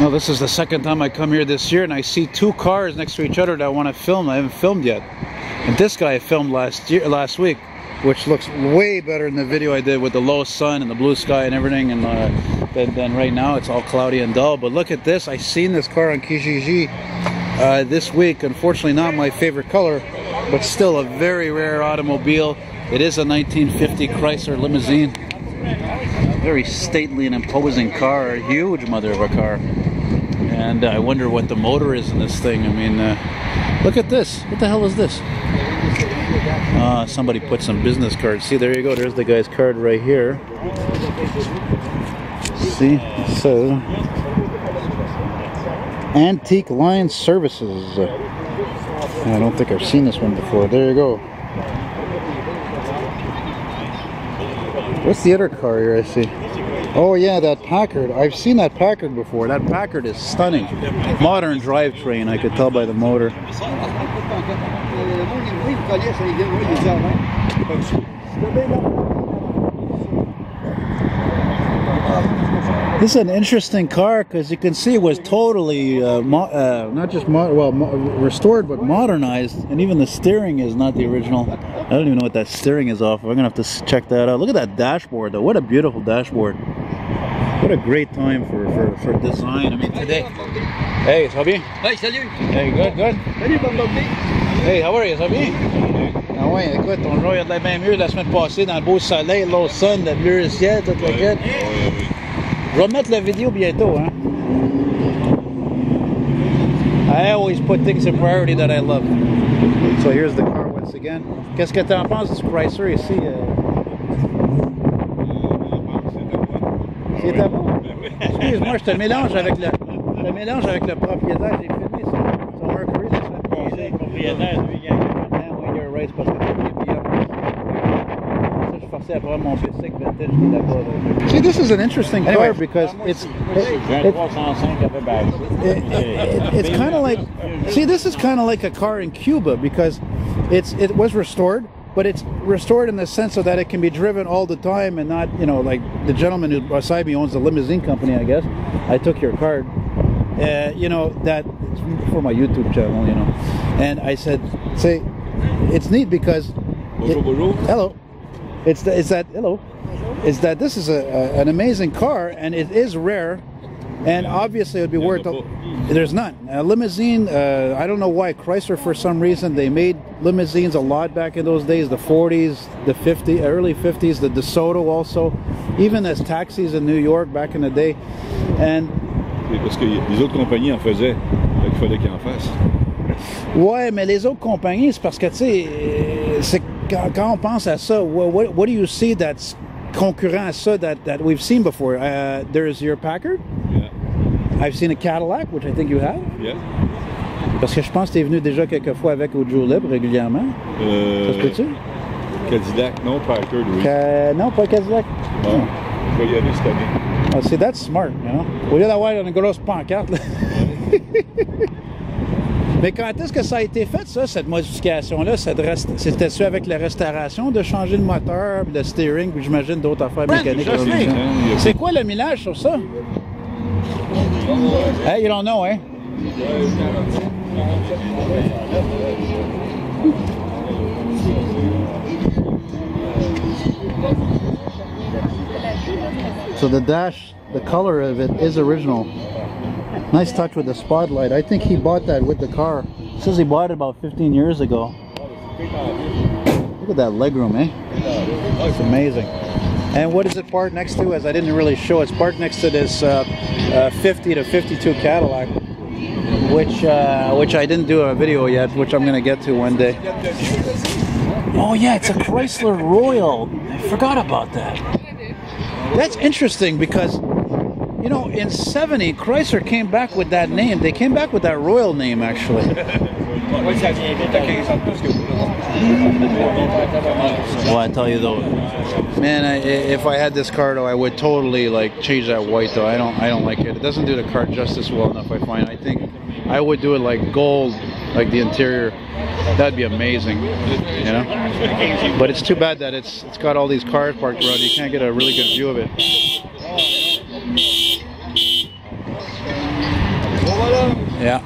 Well, this is the second time I come here this year, and I see two cars next to each other that I want to film. I haven't filmed yet. And this guy I filmed last year, last week, which looks way better than the video I did with the low sun and the blue sky and everything. And uh, than, than right now, it's all cloudy and dull. But look at this! I seen this car on Kijiji uh, this week. Unfortunately, not my favorite color, but still a very rare automobile. It is a 1950 Chrysler limousine. Very stately and imposing car, a huge mother of a car. And uh, I wonder what the motor is in this thing. I mean, uh, look at this. What the hell is this? Uh, somebody put some business cards. See, there you go. There's the guy's card right here. See, so Antique Line Services. I don't think I've seen this one before. There you go. What's the other car here I see? Oh yeah, that Packard. I've seen that Packard before. That Packard is stunning. Modern drivetrain, I could tell by the motor. This is an interesting car because you can see it was totally uh, uh, not just well restored but modernized, and even the steering is not the original. I don't even know what that steering is off. Of. I'm gonna have to check that out. Look at that dashboard though. What a beautiful dashboard. What a great time for, for, for design. I mean today. Hey, ça va bien? Hey, salut! Hey, good, good. Salut, Bumblebee! Hey, how are you? Ça va? Ah ouais, écoute, on regardait bien mieux la semaine passée dans le beau soleil, low sun, le bleu ciel, tout le kit. Je vais mettre la vidéo bientôt, hein. I always put things in priority that I love. So here's the car once again. Qu'est-ce que tu en penses du Chrysler ici? Euh... C'était bon? Excuse-moi, je te mélange avec le, je te mélange avec le propriétaire. J'ai filmé son, son Mercury la semaine passée. Le propriétaire, lui, il y a Yeah, well, you're right, parce que je forçais à prendre mon bicycle vintage qui est là-bas. See, this is an interesting anyway, car because it's it, it, it, it's kind of like see, this is kind of like a car in Cuba because it's it was restored but it's restored in the sense so that it can be driven all the time and not, you know, like the gentleman who beside me owns the limousine company, I guess. I took your card. Uh, you know, that for my YouTube channel, you know. And I said, say, it's neat because. It. Hello. It's, the, it's that, hello. Is that this is a, a, an amazing car and it is rare and obviously it would be worth a, there's none. A limousine uh, i don't know why chrysler for some reason they made limousines a lot back in those days the 40s the 50 early 50s the desoto also even as taxis in new york back in the day. And parce que les autres compagnies en faisaient il fallait qu'ils en fassent. Ouais mais les autres compagnies c'est parce que tu sais c'est quand, quand, on pense à ça what, what, what do you see that's concurrent à ça that, that we've seen before? Uh, there's your packard? Yeah. I've seen a Cadillac, which I think you have. Yeah. Parce que je pense que tu es venu déjà quelques fois avec au Joe Libre régulièrement. Euh, ça se peut-tu? Cadillac, non, Packard, oui. Ca... Non, pas Cadillac. Non. Je vais y aller cette année. Oh, see, that's smart, you know? Au lieu d'avoir une grosse pancarte. Mais quand est-ce que ça a été fait, ça, cette modification-là? C'était-tu avec la restauration de changer le moteur, le steering, puis j'imagine d'autres affaires mécaniques? C'est quoi le millage sur ça? Hey, you don't know, eh? So the dash, the color of it is original. Nice touch with the spotlight. I think he bought that with the car. says he bought it about 15 years ago. Look at that legroom, eh? It's amazing. And what is it parked next to? As I didn't really show, it's parked next to this uh, uh, 50 to 52 Cadillac, which uh, which I didn't do a video yet, which I'm gonna get to one day. Oh yeah, it's a Chrysler Royal. I forgot about that. That's interesting because you know in '70 Chrysler came back with that name. They came back with that Royal name actually. Well, I tell you though, man, I, if I had this car though, I would totally like change that white though. I don't, I don't like it. It doesn't do the car justice well enough. I find. I think I would do it like gold, like the interior. That'd be amazing, you know. But it's too bad that it's it's got all these cars parked around. You can't get a really good view of it. Yeah.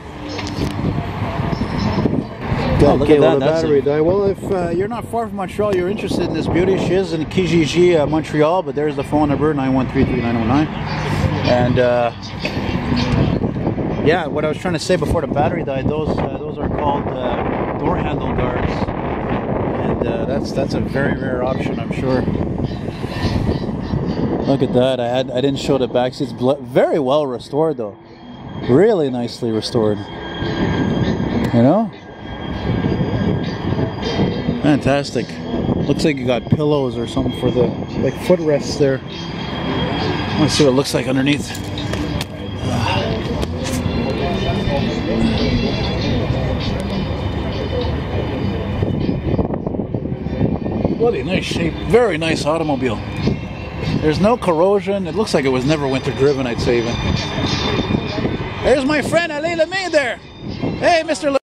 Oh, look okay, at well, that, the that's battery a- died. Well, if uh, you're not far from Montreal, you're interested in this beauty. She is in Kijiji, uh, Montreal, but there's the phone number 9133909. And uh, yeah, what I was trying to say before the battery died, those uh, those are called uh, door handle guards, and uh, that's that's a very rare option, I'm sure. Look at that! I had I didn't show the back seats. Very well restored though, really nicely restored. You know. Fantastic. Looks like you got pillows or something for the like footrests there. Let's see what it looks like underneath. Bloody nice shape. Very nice automobile. There's no corrosion. It looks like it was never winter driven, I'd say even. There's my friend Ali Lemay there. Hey, Mr.